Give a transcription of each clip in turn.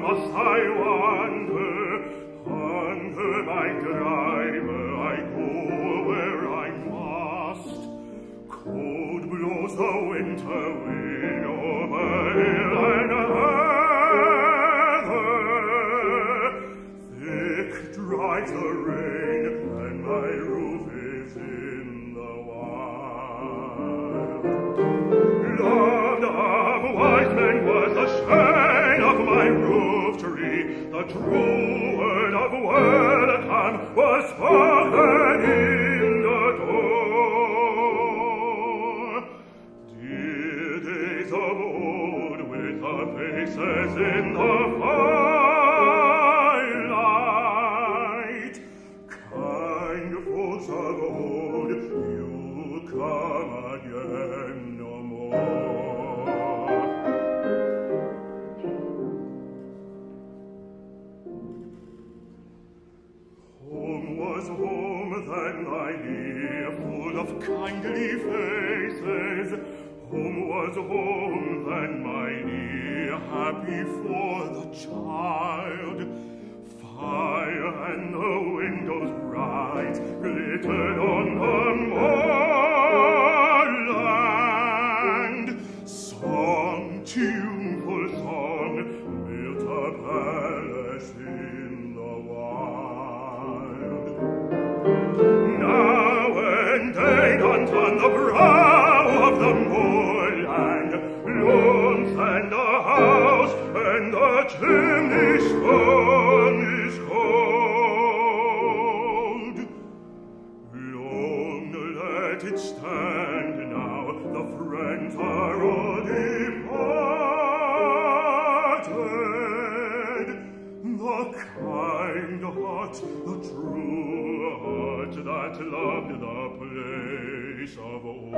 must I wander, wander my drive? I go where I must. Cold blows the winter wind over hill and heather, thick drives the rain. the true word of welcome was spoken in the door. Dear days of old, with our faces in the firelight, kind of old, was home then I near full of kindly faces. Whom was home then my dear, happy for the child. Fire and the windows bright glittered on the moorland. Song, tuneful song, built up Now and then on the brow of the moorland looms and the house and the chimney stone is cold. Long let it stand now, the friends are all at love the place of old.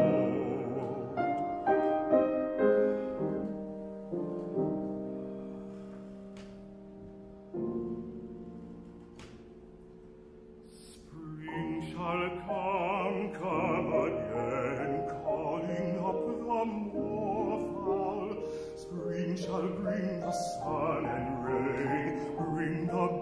Spring shall come, come again, calling up the moorfowl. Spring shall bring the sun and rain, bring the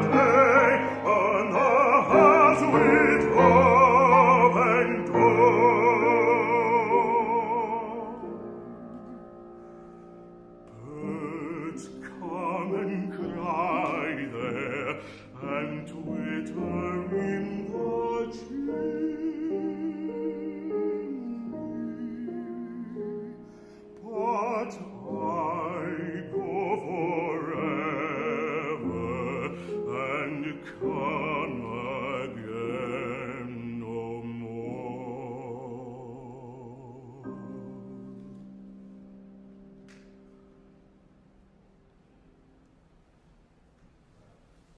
Amen.